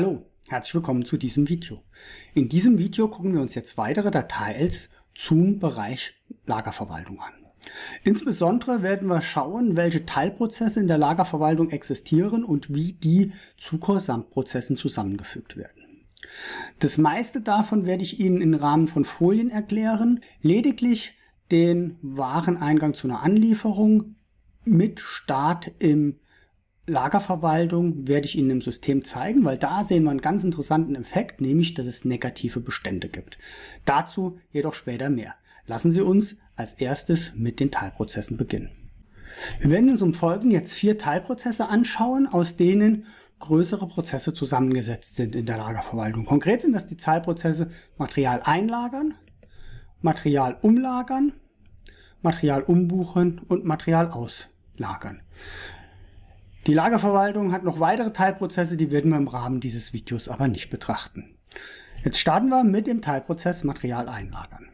Hallo, herzlich willkommen zu diesem Video. In diesem Video gucken wir uns jetzt weitere Details zum Bereich Lagerverwaltung an. Insbesondere werden wir schauen, welche Teilprozesse in der Lagerverwaltung existieren und wie die zu Gesamtprozessen zusammengefügt werden. Das meiste davon werde ich Ihnen im Rahmen von Folien erklären. Lediglich den Wareneingang zu einer Anlieferung mit Start im Lagerverwaltung werde ich Ihnen im System zeigen, weil da sehen wir einen ganz interessanten Effekt, nämlich dass es negative Bestände gibt. Dazu jedoch später mehr. Lassen Sie uns als erstes mit den Teilprozessen beginnen. Wir werden uns im Folgenden jetzt vier Teilprozesse anschauen, aus denen größere Prozesse zusammengesetzt sind in der Lagerverwaltung. Konkret sind das die Teilprozesse Material einlagern, Material umlagern, Material umbuchen und Material auslagern. Die Lagerverwaltung hat noch weitere Teilprozesse, die werden wir im Rahmen dieses Videos aber nicht betrachten. Jetzt starten wir mit dem Teilprozess Material einlagern.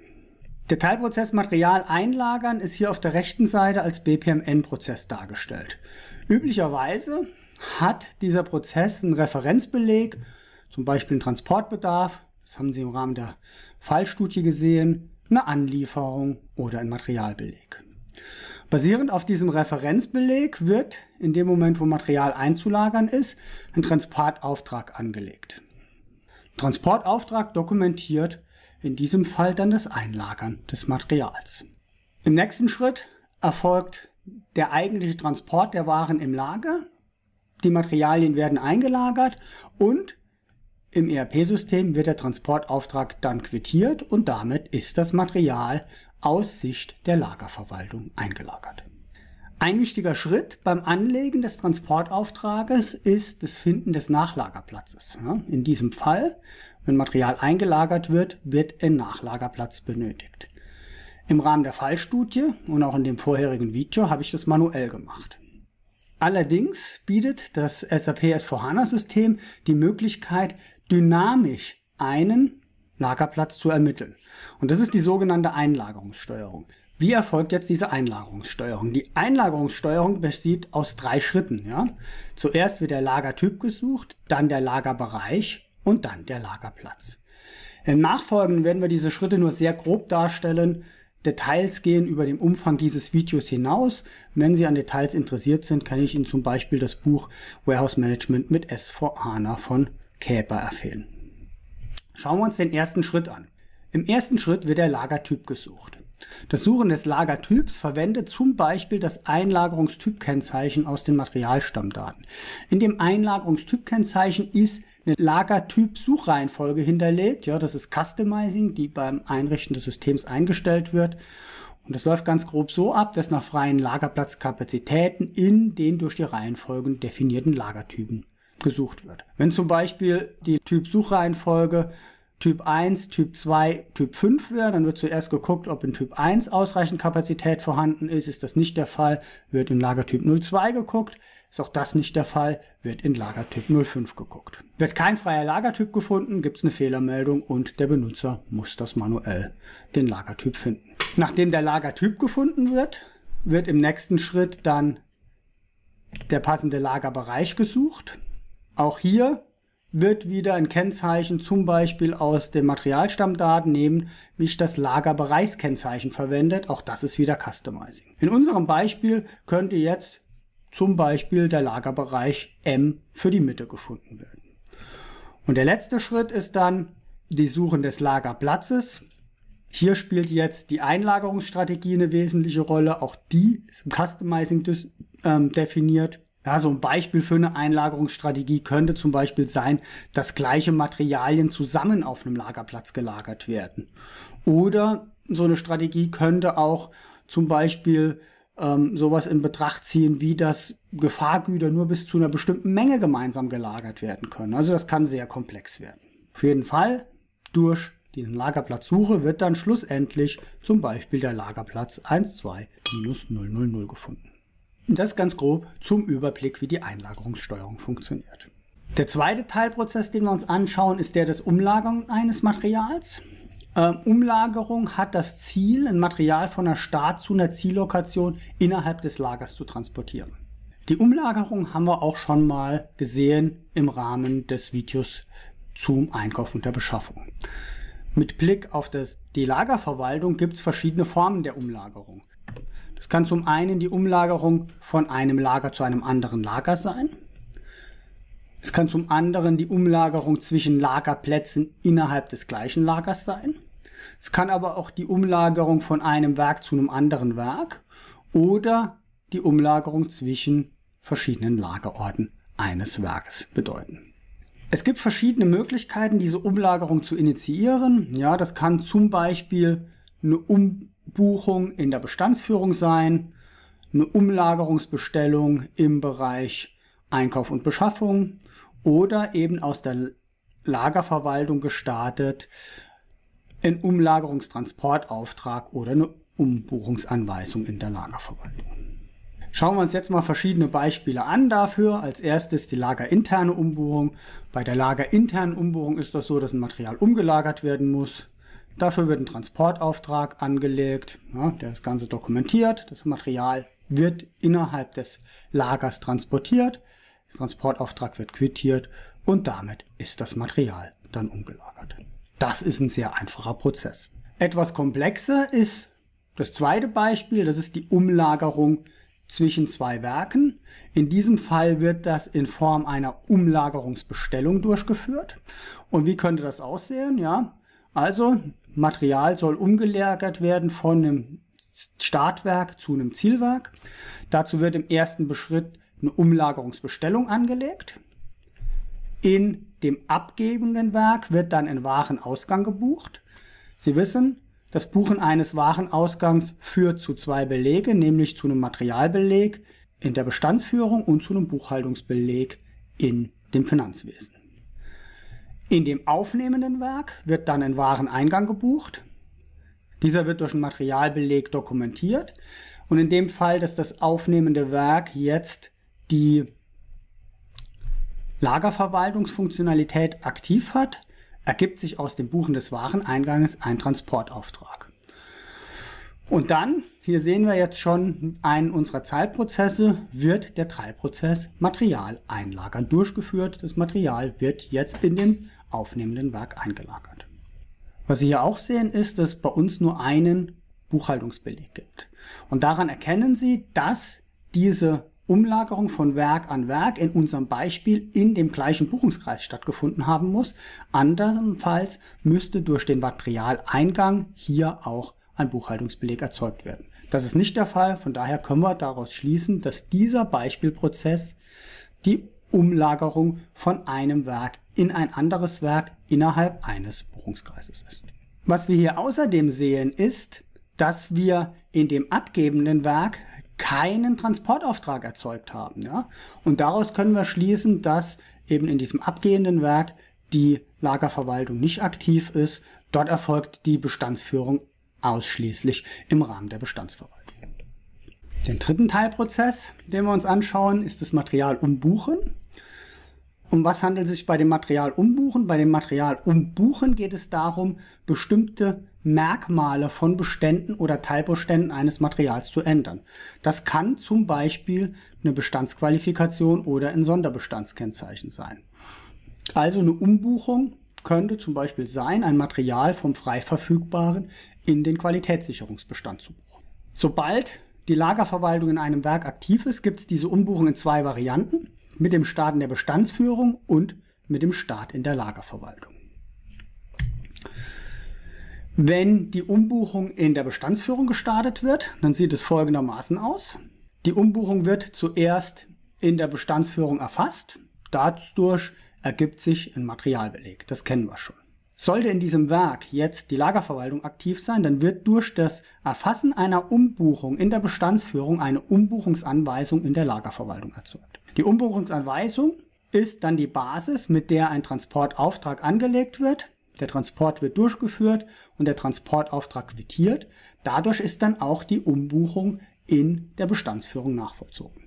Der Teilprozess Material einlagern ist hier auf der rechten Seite als BPMN-Prozess dargestellt. Üblicherweise hat dieser Prozess einen Referenzbeleg, zum Beispiel einen Transportbedarf, das haben Sie im Rahmen der Fallstudie gesehen, eine Anlieferung oder ein Materialbeleg. Basierend auf diesem Referenzbeleg wird in dem Moment, wo Material einzulagern ist, ein Transportauftrag angelegt. Transportauftrag dokumentiert in diesem Fall dann das Einlagern des Materials. Im nächsten Schritt erfolgt der eigentliche Transport der Waren im Lager. Die Materialien werden eingelagert und im ERP-System wird der Transportauftrag dann quittiert und damit ist das Material aus Sicht der Lagerverwaltung eingelagert. Ein wichtiger Schritt beim Anlegen des Transportauftrages ist das Finden des Nachlagerplatzes. In diesem Fall, wenn Material eingelagert wird, wird ein Nachlagerplatz benötigt. Im Rahmen der Fallstudie und auch in dem vorherigen Video habe ich das manuell gemacht. Allerdings bietet das SAP S4HANA-System die Möglichkeit, dynamisch einen Lagerplatz zu ermitteln. Und das ist die sogenannte Einlagerungssteuerung. Wie erfolgt jetzt diese Einlagerungssteuerung? Die Einlagerungssteuerung besteht aus drei Schritten. Ja? Zuerst wird der Lagertyp gesucht, dann der Lagerbereich und dann der Lagerplatz. Im Nachfolgenden werden wir diese Schritte nur sehr grob darstellen. Details gehen über den Umfang dieses Videos hinaus. Wenn Sie an Details interessiert sind, kann ich Ihnen zum Beispiel das Buch Warehouse Management mit S4HANA von Käper empfehlen. Schauen wir uns den ersten Schritt an. Im ersten Schritt wird der Lagertyp gesucht. Das Suchen des Lagertyps verwendet zum Beispiel das Einlagerungstypkennzeichen aus den Materialstammdaten. In dem Einlagerungstypkennzeichen ist eine Lagertyp-Suchreihenfolge hinterlegt. Ja, das ist Customizing, die beim Einrichten des Systems eingestellt wird. Und das läuft ganz grob so ab, dass nach freien Lagerplatzkapazitäten in den durch die Reihenfolgen definierten Lagertypen gesucht wird. Wenn zum Beispiel die Typ-Suchreihenfolge Typ 1, Typ 2, Typ 5 wäre, dann wird zuerst geguckt, ob in Typ 1 ausreichend Kapazität vorhanden ist. Ist das nicht der Fall, wird in Lagertyp 02 geguckt. Ist auch das nicht der Fall, wird in Lagertyp 05 geguckt. Wird kein freier Lagertyp gefunden, gibt es eine Fehlermeldung und der Benutzer muss das manuell den Lagertyp finden. Nachdem der Lagertyp gefunden wird, wird im nächsten Schritt dann der passende Lagerbereich gesucht. Auch hier wird wieder ein Kennzeichen zum Beispiel aus den Materialstammdaten nehmen, wie ich das Lagerbereichskennzeichen verwendet. Auch das ist wieder Customizing. In unserem Beispiel könnte jetzt zum Beispiel der Lagerbereich M für die Mitte gefunden werden. Und der letzte Schritt ist dann die Suche des Lagerplatzes. Hier spielt jetzt die Einlagerungsstrategie eine wesentliche Rolle. Auch die ist im Customizing ähm, definiert. Ja, so ein Beispiel für eine Einlagerungsstrategie könnte zum Beispiel sein, dass gleiche Materialien zusammen auf einem Lagerplatz gelagert werden. Oder so eine Strategie könnte auch zum Beispiel ähm, sowas in Betracht ziehen, wie dass Gefahrgüter nur bis zu einer bestimmten Menge gemeinsam gelagert werden können. Also das kann sehr komplex werden. Auf jeden Fall durch diesen Lagerplatzsuche wird dann schlussendlich zum Beispiel der Lagerplatz 12-000 gefunden. Das ganz grob zum Überblick, wie die Einlagerungssteuerung funktioniert. Der zweite Teilprozess, den wir uns anschauen, ist der des Umlagerung eines Materials. Ähm, Umlagerung hat das Ziel, ein Material von der Start zu einer Ziellokation innerhalb des Lagers zu transportieren. Die Umlagerung haben wir auch schon mal gesehen im Rahmen des Videos zum Einkauf und der Beschaffung. Mit Blick auf das, die Lagerverwaltung gibt es verschiedene Formen der Umlagerung. Das kann zum einen die Umlagerung von einem Lager zu einem anderen Lager sein. Es kann zum anderen die Umlagerung zwischen Lagerplätzen innerhalb des gleichen Lagers sein. Es kann aber auch die Umlagerung von einem Werk zu einem anderen Werk oder die Umlagerung zwischen verschiedenen Lagerorten eines Werkes bedeuten. Es gibt verschiedene Möglichkeiten, diese Umlagerung zu initiieren. Ja, das kann zum Beispiel eine Umbuchung in der Bestandsführung sein, eine Umlagerungsbestellung im Bereich Einkauf und Beschaffung oder eben aus der Lagerverwaltung gestartet ein Umlagerungstransportauftrag oder eine Umbuchungsanweisung in der Lagerverwaltung. Schauen wir uns jetzt mal verschiedene Beispiele an dafür. Als erstes die lagerinterne Umbuchung. Bei der lagerinternen Umbuchung ist das so, dass ein Material umgelagert werden muss. Dafür wird ein Transportauftrag angelegt, ja, der das Ganze dokumentiert. Das Material wird innerhalb des Lagers transportiert. Der Transportauftrag wird quittiert und damit ist das Material dann umgelagert. Das ist ein sehr einfacher Prozess. Etwas komplexer ist das zweite Beispiel, das ist die Umlagerung zwischen zwei Werken. In diesem Fall wird das in Form einer Umlagerungsbestellung durchgeführt. Und wie könnte das aussehen? Ja, also Material soll umgelagert werden von einem Startwerk zu einem Zielwerk. Dazu wird im ersten Schritt eine Umlagerungsbestellung angelegt. In dem abgebenden Werk wird dann ein Warenausgang gebucht. Sie wissen, das Buchen eines Warenausgangs führt zu zwei Belege, nämlich zu einem Materialbeleg in der Bestandsführung und zu einem Buchhaltungsbeleg in dem Finanzwesen. In dem aufnehmenden Werk wird dann ein Wareneingang gebucht. Dieser wird durch einen Materialbeleg dokumentiert. Und in dem Fall, dass das aufnehmende Werk jetzt die Lagerverwaltungsfunktionalität aktiv hat, ergibt sich aus dem Buchen des Wareneinganges ein Transportauftrag. Und dann, hier sehen wir jetzt schon einen unserer Zeitprozesse, wird der Teilprozess Material einlagern durchgeführt. Das Material wird jetzt in dem aufnehmenden Werk eingelagert. Was Sie hier auch sehen, ist, dass es bei uns nur einen Buchhaltungsbeleg gibt. Und daran erkennen Sie, dass diese Umlagerung von Werk an Werk in unserem Beispiel in dem gleichen Buchungskreis stattgefunden haben muss. Andernfalls müsste durch den Materialeingang hier auch ein Buchhaltungsbeleg erzeugt werden. Das ist nicht der Fall, von daher können wir daraus schließen, dass dieser Beispielprozess die Umlagerung von einem Werk in ein anderes Werk innerhalb eines Buchungskreises ist. Was wir hier außerdem sehen ist, dass wir in dem abgebenden Werk keinen Transportauftrag erzeugt haben. Ja? Und daraus können wir schließen, dass eben in diesem abgehenden Werk die Lagerverwaltung nicht aktiv ist. Dort erfolgt die Bestandsführung ausschließlich im Rahmen der Bestandsverwaltung. Den dritten Teilprozess, den wir uns anschauen, ist das Material umbuchen. Um was handelt es sich bei dem Material umbuchen? Bei dem Material umbuchen geht es darum, bestimmte Merkmale von Beständen oder Teilbeständen eines Materials zu ändern. Das kann zum Beispiel eine Bestandsqualifikation oder ein Sonderbestandskennzeichen sein. Also eine Umbuchung könnte zum Beispiel sein, ein Material vom frei verfügbaren in den Qualitätssicherungsbestand zu buchen. Sobald die Lagerverwaltung in einem Werk aktiv ist, gibt es diese Umbuchung in zwei Varianten, mit dem Start in der Bestandsführung und mit dem Start in der Lagerverwaltung. Wenn die Umbuchung in der Bestandsführung gestartet wird, dann sieht es folgendermaßen aus. Die Umbuchung wird zuerst in der Bestandsführung erfasst. Dadurch ergibt sich ein Materialbeleg. Das kennen wir schon. Sollte in diesem Werk jetzt die Lagerverwaltung aktiv sein, dann wird durch das Erfassen einer Umbuchung in der Bestandsführung eine Umbuchungsanweisung in der Lagerverwaltung erzeugt. Die Umbuchungsanweisung ist dann die Basis, mit der ein Transportauftrag angelegt wird. Der Transport wird durchgeführt und der Transportauftrag quittiert. Dadurch ist dann auch die Umbuchung in der Bestandsführung nachvollzogen.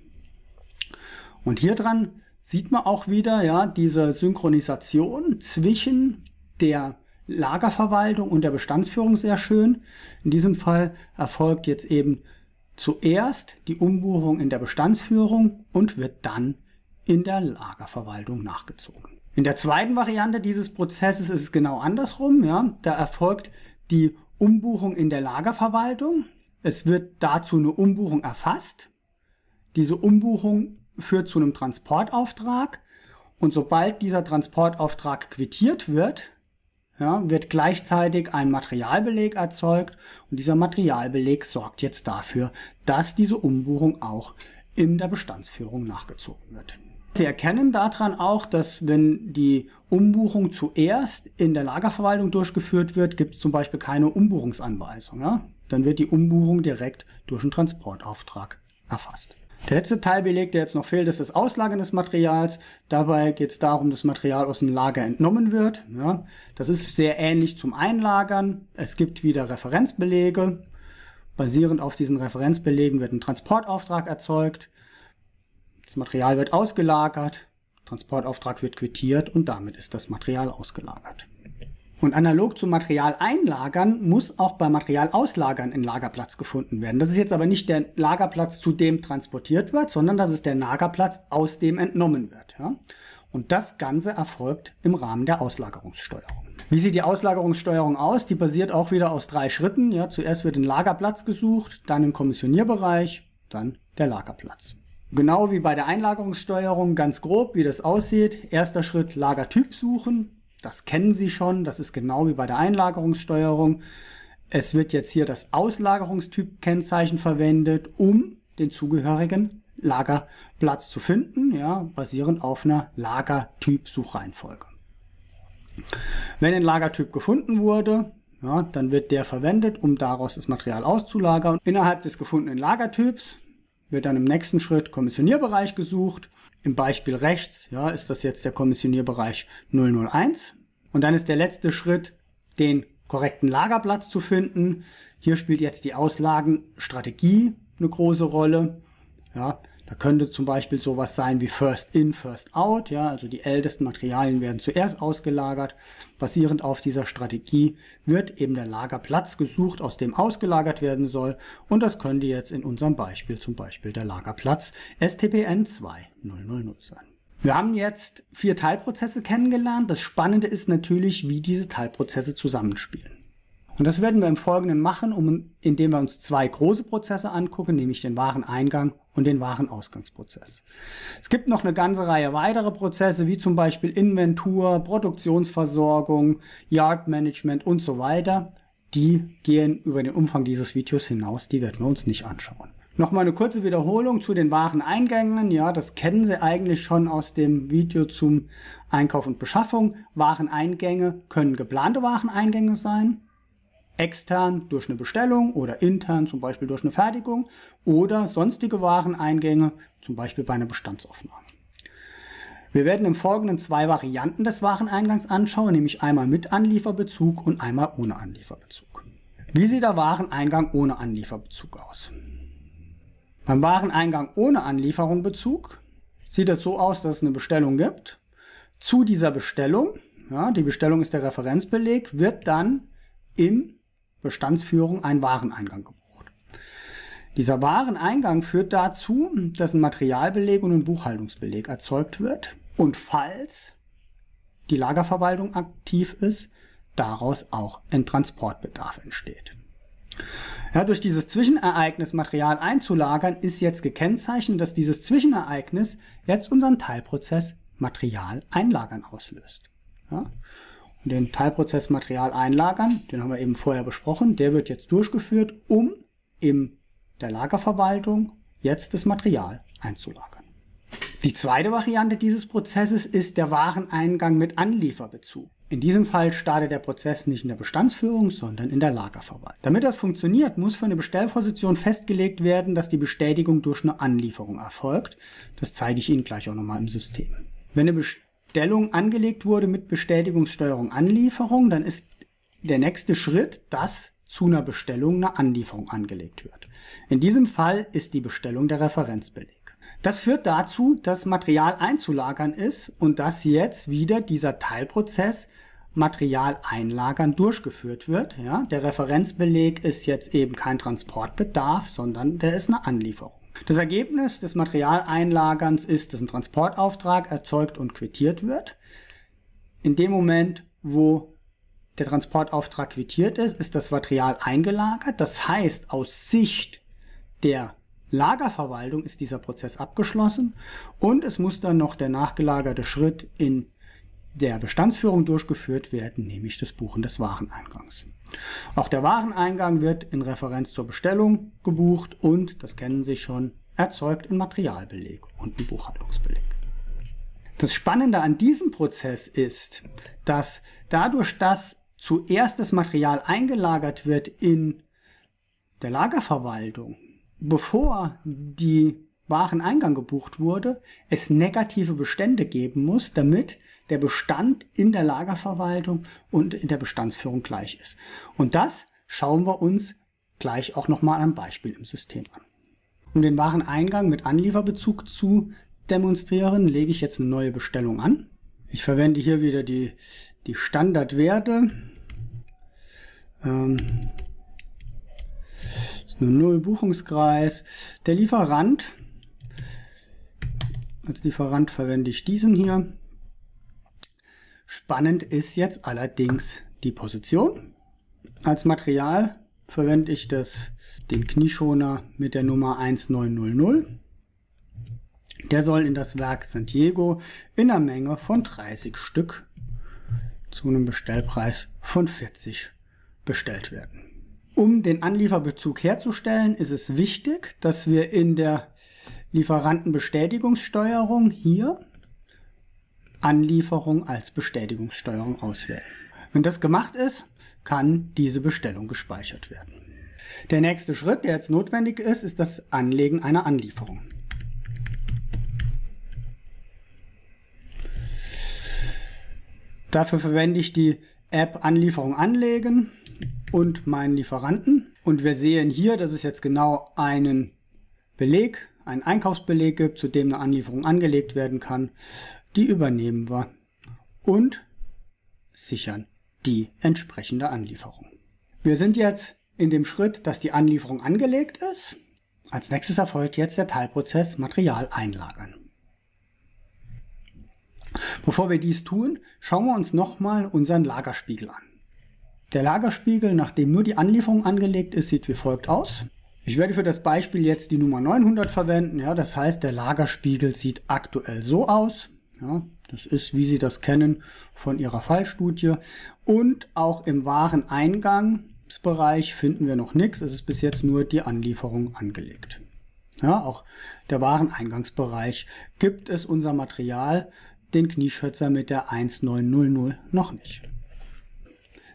Und hier dran sieht man auch wieder ja, diese Synchronisation zwischen der Lagerverwaltung und der Bestandsführung sehr schön. In diesem Fall erfolgt jetzt eben zuerst die Umbuchung in der Bestandsführung und wird dann in der Lagerverwaltung nachgezogen. In der zweiten Variante dieses Prozesses ist es genau andersrum. Ja. Da erfolgt die Umbuchung in der Lagerverwaltung. Es wird dazu eine Umbuchung erfasst. Diese Umbuchung führt zu einem Transportauftrag. Und sobald dieser Transportauftrag quittiert wird, ja, wird gleichzeitig ein Materialbeleg erzeugt und dieser Materialbeleg sorgt jetzt dafür, dass diese Umbuchung auch in der Bestandsführung nachgezogen wird. Sie erkennen daran auch, dass wenn die Umbuchung zuerst in der Lagerverwaltung durchgeführt wird, gibt es zum Beispiel keine Umbuchungsanweisung. Ja? Dann wird die Umbuchung direkt durch einen Transportauftrag erfasst. Der letzte Teilbeleg, der jetzt noch fehlt, ist das Auslagern des Materials. Dabei geht es darum, dass Material aus dem Lager entnommen wird. Ja, das ist sehr ähnlich zum Einlagern. Es gibt wieder Referenzbelege. Basierend auf diesen Referenzbelegen wird ein Transportauftrag erzeugt. Das Material wird ausgelagert, Transportauftrag wird quittiert und damit ist das Material ausgelagert. Und analog zum Material einlagern muss auch beim Material auslagern ein Lagerplatz gefunden werden. Das ist jetzt aber nicht der Lagerplatz, zu dem transportiert wird, sondern das ist der Lagerplatz, aus dem entnommen wird. Ja? Und das Ganze erfolgt im Rahmen der Auslagerungssteuerung. Wie sieht die Auslagerungssteuerung aus? Die basiert auch wieder aus drei Schritten. Ja, zuerst wird ein Lagerplatz gesucht, dann im Kommissionierbereich, dann der Lagerplatz. Genau wie bei der Einlagerungssteuerung, ganz grob, wie das aussieht. Erster Schritt, Lagertyp suchen. Das kennen Sie schon, das ist genau wie bei der Einlagerungssteuerung. Es wird jetzt hier das Auslagerungstyp-Kennzeichen verwendet, um den zugehörigen Lagerplatz zu finden, ja, basierend auf einer Lagertyp-Suchreihenfolge. Wenn ein Lagertyp gefunden wurde, ja, dann wird der verwendet, um daraus das Material auszulagern. Innerhalb des gefundenen Lagertyps wird dann im nächsten Schritt Kommissionierbereich gesucht. Im Beispiel rechts ja, ist das jetzt der Kommissionierbereich 001. Und dann ist der letzte Schritt, den korrekten Lagerplatz zu finden. Hier spielt jetzt die Auslagenstrategie eine große Rolle. Ja, da könnte zum Beispiel sowas sein wie First In, First Out. Ja, also die ältesten Materialien werden zuerst ausgelagert. Basierend auf dieser Strategie wird eben der Lagerplatz gesucht, aus dem ausgelagert werden soll. Und das könnte jetzt in unserem Beispiel zum Beispiel der Lagerplatz STPN 2000 sein. Wir haben jetzt vier Teilprozesse kennengelernt. Das Spannende ist natürlich, wie diese Teilprozesse zusammenspielen. Und das werden wir im Folgenden machen, um, indem wir uns zwei große Prozesse angucken, nämlich den Wareneingang und den Warenausgangsprozess. Es gibt noch eine ganze Reihe weitere Prozesse, wie zum Beispiel Inventur, Produktionsversorgung, Yard Management und so weiter. Die gehen über den Umfang dieses Videos hinaus, die werden wir uns nicht anschauen. Nochmal eine kurze Wiederholung zu den Wareneingängen. Ja, das kennen Sie eigentlich schon aus dem Video zum Einkauf und Beschaffung. Wareneingänge können geplante Wareneingänge sein extern durch eine Bestellung oder intern zum Beispiel durch eine Fertigung oder sonstige Wareneingänge, zum Beispiel bei einer Bestandsaufnahme. Wir werden im Folgenden zwei Varianten des Wareneingangs anschauen, nämlich einmal mit Anlieferbezug und einmal ohne Anlieferbezug. Wie sieht der Wareneingang ohne Anlieferbezug aus? Beim Wareneingang ohne Anlieferungbezug sieht es so aus, dass es eine Bestellung gibt. Zu dieser Bestellung, ja, die Bestellung ist der Referenzbeleg, wird dann im Bestandsführung ein Wareneingang gebucht. Dieser Wareneingang führt dazu, dass ein Materialbeleg und ein Buchhaltungsbeleg erzeugt wird und falls die Lagerverwaltung aktiv ist, daraus auch ein Transportbedarf entsteht. Ja, durch dieses Zwischenereignis Material einzulagern ist jetzt gekennzeichnet, dass dieses Zwischenereignis jetzt unseren Teilprozess Material einlagern auslöst. Ja? Den Teilprozess Material einlagern, den haben wir eben vorher besprochen, der wird jetzt durchgeführt, um in der Lagerverwaltung jetzt das Material einzulagern. Die zweite Variante dieses Prozesses ist der Wareneingang mit Anlieferbezug. In diesem Fall startet der Prozess nicht in der Bestandsführung, sondern in der Lagerverwaltung. Damit das funktioniert, muss für eine Bestellposition festgelegt werden, dass die Bestätigung durch eine Anlieferung erfolgt. Das zeige ich Ihnen gleich auch nochmal im System. Wenn eine Bestellung angelegt wurde mit Bestätigungssteuerung Anlieferung, dann ist der nächste Schritt, dass zu einer Bestellung eine Anlieferung angelegt wird. In diesem Fall ist die Bestellung der Referenzbeleg. Das führt dazu, dass Material einzulagern ist und dass jetzt wieder dieser Teilprozess Material einlagern durchgeführt wird. Ja, der Referenzbeleg ist jetzt eben kein Transportbedarf, sondern der ist eine Anlieferung. Das Ergebnis des Materialeinlagerns ist, dass ein Transportauftrag erzeugt und quittiert wird. In dem Moment, wo der Transportauftrag quittiert ist, ist das Material eingelagert. Das heißt, aus Sicht der Lagerverwaltung ist dieser Prozess abgeschlossen und es muss dann noch der nachgelagerte Schritt in der Bestandsführung durchgeführt werden, nämlich das Buchen des Wareneingangs. Auch der Wareneingang wird in Referenz zur Bestellung gebucht und, das kennen Sie schon, erzeugt ein Materialbeleg und ein Buchhaltungsbeleg. Das Spannende an diesem Prozess ist, dass dadurch, dass zuerst das Material eingelagert wird in der Lagerverwaltung, bevor die Wareneingang gebucht wurde, es negative Bestände geben muss, damit der Bestand in der Lagerverwaltung und in der Bestandsführung gleich ist. Und das schauen wir uns gleich auch nochmal am Beispiel im System an. Um den Wareneingang mit Anlieferbezug zu demonstrieren, lege ich jetzt eine neue Bestellung an. Ich verwende hier wieder die, die Standardwerte. Ähm, ist nur Null Buchungskreis. Der Lieferant, als Lieferant verwende ich diesen hier. Spannend ist jetzt allerdings die Position. Als Material verwende ich das, den Knieschoner mit der Nummer 1900. Der soll in das Werk San Diego in einer Menge von 30 Stück zu einem Bestellpreis von 40 bestellt werden. Um den Anlieferbezug herzustellen, ist es wichtig, dass wir in der Lieferantenbestätigungssteuerung hier Anlieferung als Bestätigungssteuerung auswählen. Wenn das gemacht ist, kann diese Bestellung gespeichert werden. Der nächste Schritt, der jetzt notwendig ist, ist das Anlegen einer Anlieferung. Dafür verwende ich die App Anlieferung anlegen und meinen Lieferanten. Und wir sehen hier, dass es jetzt genau einen Beleg, einen Einkaufsbeleg gibt, zu dem eine Anlieferung angelegt werden kann. Die übernehmen wir und sichern die entsprechende Anlieferung. Wir sind jetzt in dem Schritt, dass die Anlieferung angelegt ist. Als nächstes erfolgt jetzt der Teilprozess Material einlagern. Bevor wir dies tun, schauen wir uns nochmal unseren Lagerspiegel an. Der Lagerspiegel, nachdem nur die Anlieferung angelegt ist, sieht wie folgt aus. Ich werde für das Beispiel jetzt die Nummer 900 verwenden. Ja, das heißt, der Lagerspiegel sieht aktuell so aus. Ja, das ist, wie Sie das kennen, von Ihrer Fallstudie. Und auch im Wareneingangsbereich finden wir noch nichts. Es ist bis jetzt nur die Anlieferung angelegt. Ja, auch der Wareneingangsbereich gibt es unser Material den Knieschützer mit der 1900 noch nicht.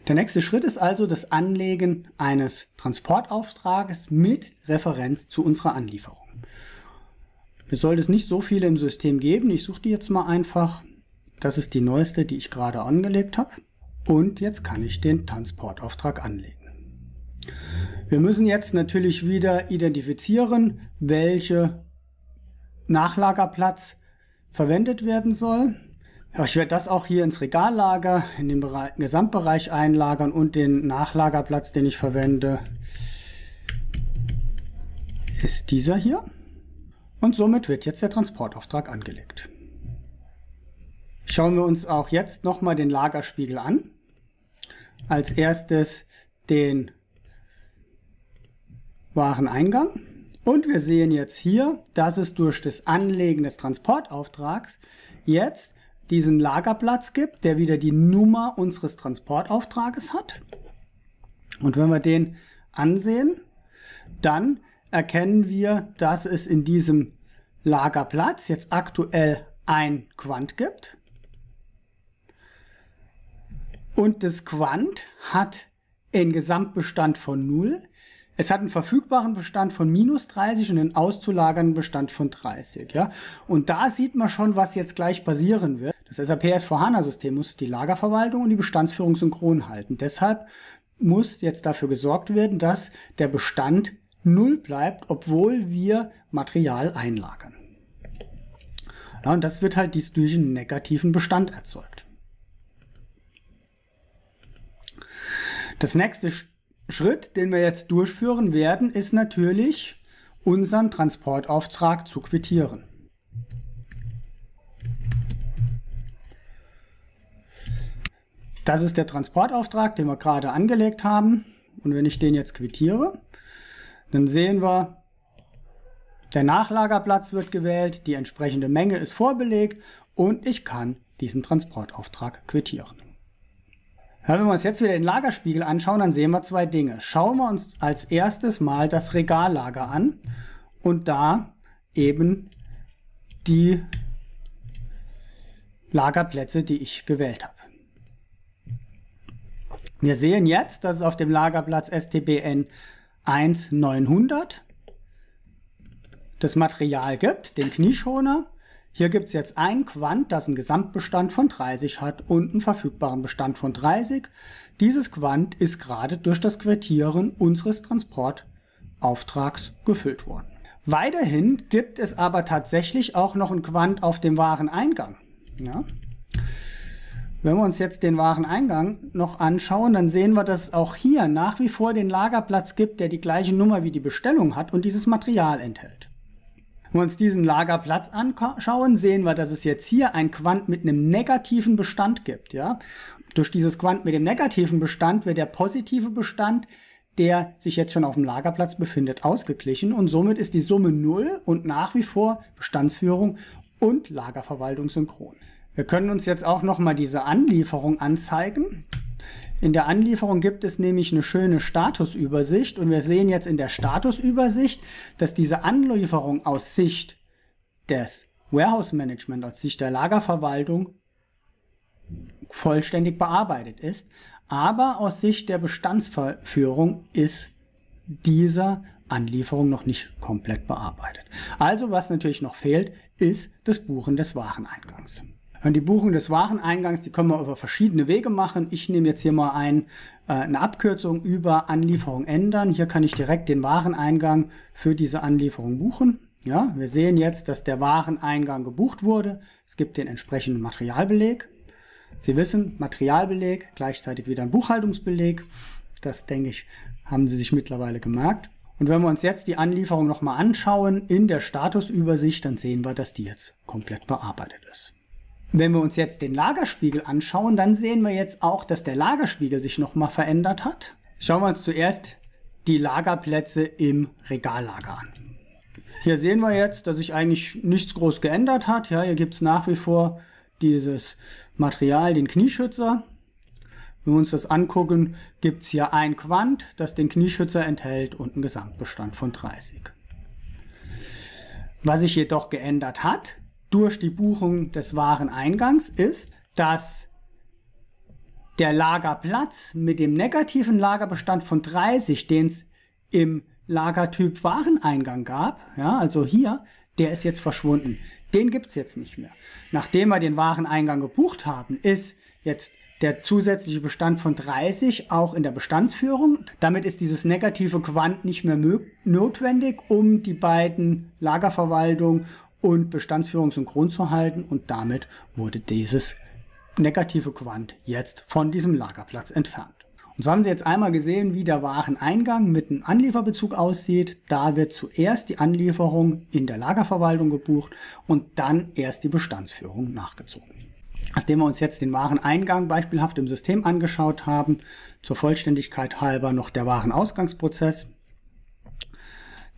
Der nächste Schritt ist also das Anlegen eines Transportauftrages mit Referenz zu unserer Anlieferung. Es sollte es nicht so viele im System geben. Ich suche die jetzt mal einfach. Das ist die neueste, die ich gerade angelegt habe. Und jetzt kann ich den Transportauftrag anlegen. Wir müssen jetzt natürlich wieder identifizieren, welche Nachlagerplatz verwendet werden soll. Ich werde das auch hier ins Regallager, in den Bereich, Gesamtbereich einlagern und den Nachlagerplatz, den ich verwende, ist dieser hier. Und somit wird jetzt der Transportauftrag angelegt. Schauen wir uns auch jetzt nochmal den Lagerspiegel an. Als erstes den Wareneingang. Und wir sehen jetzt hier, dass es durch das Anlegen des Transportauftrags jetzt diesen Lagerplatz gibt, der wieder die Nummer unseres Transportauftrages hat. Und wenn wir den ansehen, dann erkennen wir, dass es in diesem Lagerplatz jetzt aktuell ein Quant gibt. Und das Quant hat einen Gesamtbestand von 0. Es hat einen verfügbaren Bestand von minus 30 und einen auszulagernden Bestand von 30. Ja? Und da sieht man schon, was jetzt gleich passieren wird. Das SAP S4HANA-System muss die Lagerverwaltung und die Bestandsführung synchron halten. Deshalb muss jetzt dafür gesorgt werden, dass der Bestand null bleibt, obwohl wir Material einlagern. Ja, und das wird halt dies durch einen negativen Bestand erzeugt. Das nächste Schritt, den wir jetzt durchführen werden, ist natürlich unseren Transportauftrag zu quittieren. Das ist der Transportauftrag, den wir gerade angelegt haben. Und wenn ich den jetzt quittiere, dann sehen wir, der Nachlagerplatz wird gewählt, die entsprechende Menge ist vorbelegt und ich kann diesen Transportauftrag quittieren. Ja, wenn wir uns jetzt wieder den Lagerspiegel anschauen, dann sehen wir zwei Dinge. Schauen wir uns als erstes mal das Regallager an und da eben die Lagerplätze, die ich gewählt habe. Wir sehen jetzt, dass es auf dem Lagerplatz STBN 1900 das Material gibt, den Knieschoner. Hier gibt es jetzt ein Quant, das einen Gesamtbestand von 30 hat und einen verfügbaren Bestand von 30. Dieses Quant ist gerade durch das Quittieren unseres Transportauftrags gefüllt worden. Weiterhin gibt es aber tatsächlich auch noch ein Quant auf dem Wareneingang. Ja? Wenn wir uns jetzt den Wareneingang noch anschauen, dann sehen wir, dass es auch hier nach wie vor den Lagerplatz gibt, der die gleiche Nummer wie die Bestellung hat und dieses Material enthält. Wenn wir uns diesen Lagerplatz anschauen, sehen wir, dass es jetzt hier ein Quant mit einem negativen Bestand gibt. Ja? Durch dieses Quant mit dem negativen Bestand wird der positive Bestand, der sich jetzt schon auf dem Lagerplatz befindet, ausgeglichen und somit ist die Summe 0 und nach wie vor Bestandsführung und Lagerverwaltung synchron. Wir können uns jetzt auch nochmal diese Anlieferung anzeigen. In der Anlieferung gibt es nämlich eine schöne Statusübersicht und wir sehen jetzt in der Statusübersicht, dass diese Anlieferung aus Sicht des Warehouse Management, aus Sicht der Lagerverwaltung vollständig bearbeitet ist. Aber aus Sicht der Bestandsführung ist dieser Anlieferung noch nicht komplett bearbeitet. Also was natürlich noch fehlt, ist das Buchen des Wareneingangs. Und die Buchung des Wareneingangs, die können wir über verschiedene Wege machen. Ich nehme jetzt hier mal ein, äh, eine Abkürzung über Anlieferung ändern. Hier kann ich direkt den Wareneingang für diese Anlieferung buchen. Ja, wir sehen jetzt, dass der Wareneingang gebucht wurde. Es gibt den entsprechenden Materialbeleg. Sie wissen, Materialbeleg, gleichzeitig wieder ein Buchhaltungsbeleg. Das, denke ich, haben Sie sich mittlerweile gemerkt. Und wenn wir uns jetzt die Anlieferung nochmal anschauen in der Statusübersicht, dann sehen wir, dass die jetzt komplett bearbeitet ist. Wenn wir uns jetzt den Lagerspiegel anschauen, dann sehen wir jetzt auch, dass der Lagerspiegel sich nochmal verändert hat. Schauen wir uns zuerst die Lagerplätze im Regallager an. Hier sehen wir jetzt, dass sich eigentlich nichts groß geändert hat. Ja, hier gibt es nach wie vor dieses Material, den Knieschützer. Wenn wir uns das angucken, gibt es hier ein Quant, das den Knieschützer enthält und einen Gesamtbestand von 30. Was sich jedoch geändert hat, durch die Buchung des Wareneingangs ist, dass der Lagerplatz mit dem negativen Lagerbestand von 30, den es im Lagertyp Wareneingang gab, ja, also hier, der ist jetzt verschwunden. Den gibt es jetzt nicht mehr. Nachdem wir den Wareneingang gebucht haben, ist jetzt der zusätzliche Bestand von 30 auch in der Bestandsführung. Damit ist dieses negative Quant nicht mehr notwendig, um die beiden Lagerverwaltung und Bestandsführung synchron zu halten und damit wurde dieses negative Quant jetzt von diesem Lagerplatz entfernt. Und so haben Sie jetzt einmal gesehen, wie der Wareneingang mit einem Anlieferbezug aussieht. Da wird zuerst die Anlieferung in der Lagerverwaltung gebucht und dann erst die Bestandsführung nachgezogen. Nachdem wir uns jetzt den Wareneingang beispielhaft im System angeschaut haben, zur Vollständigkeit halber noch der Warenausgangsprozess.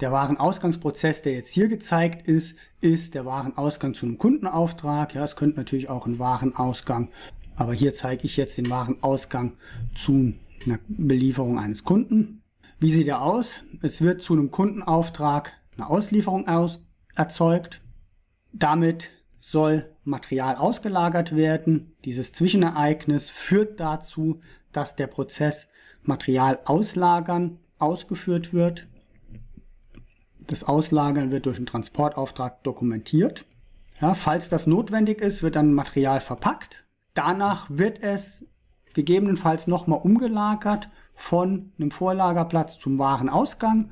Der Warenausgangsprozess, der jetzt hier gezeigt ist, ist der Warenausgang zu einem Kundenauftrag. Ja, es könnte natürlich auch ein Warenausgang, aber hier zeige ich jetzt den Warenausgang zu einer Belieferung eines Kunden. Wie sieht er aus? Es wird zu einem Kundenauftrag eine Auslieferung aus erzeugt. Damit soll Material ausgelagert werden. Dieses Zwischenereignis führt dazu, dass der Prozess Material auslagern ausgeführt wird. Das Auslagern wird durch einen Transportauftrag dokumentiert. Ja, falls das notwendig ist, wird dann Material verpackt. Danach wird es gegebenenfalls nochmal umgelagert von einem Vorlagerplatz zum Warenausgang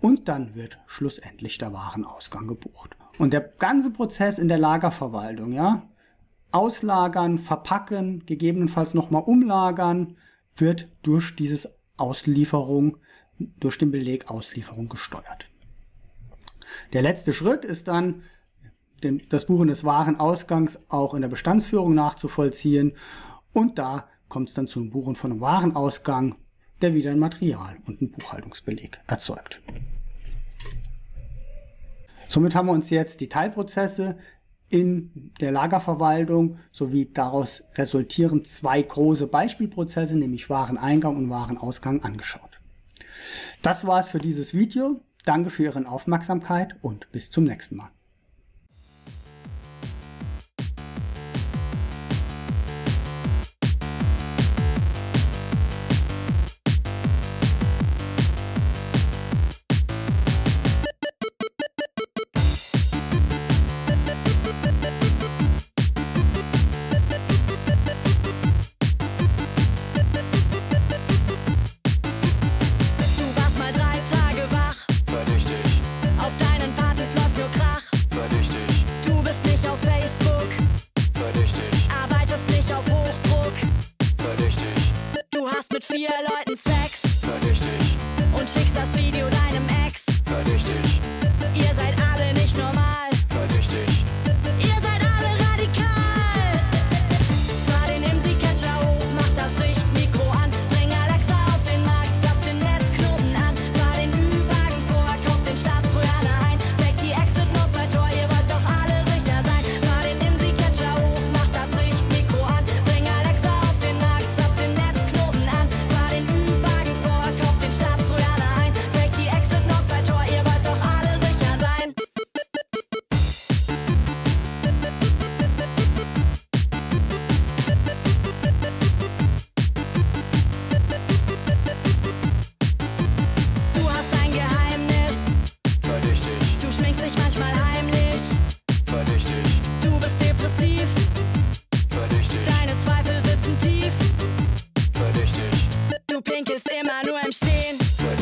und dann wird schlussendlich der Warenausgang gebucht. Und der ganze Prozess in der Lagerverwaltung, ja, auslagern, verpacken, gegebenenfalls nochmal umlagern, wird durch dieses Auslieferung, durch den Beleg Auslieferung gesteuert. Der letzte Schritt ist dann, das Buchen des Warenausgangs auch in der Bestandsführung nachzuvollziehen und da kommt es dann zum Buchen von einem Warenausgang, der wieder ein Material und einen Buchhaltungsbeleg erzeugt. Somit haben wir uns jetzt die Teilprozesse in der Lagerverwaltung sowie daraus resultierend zwei große Beispielprozesse, nämlich Wareneingang und Warenausgang angeschaut. Das war es für dieses Video. Danke für Ihre Aufmerksamkeit und bis zum nächsten Mal.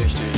Schlechten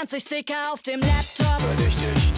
20 Sticker auf dem Laptop. verdächtig,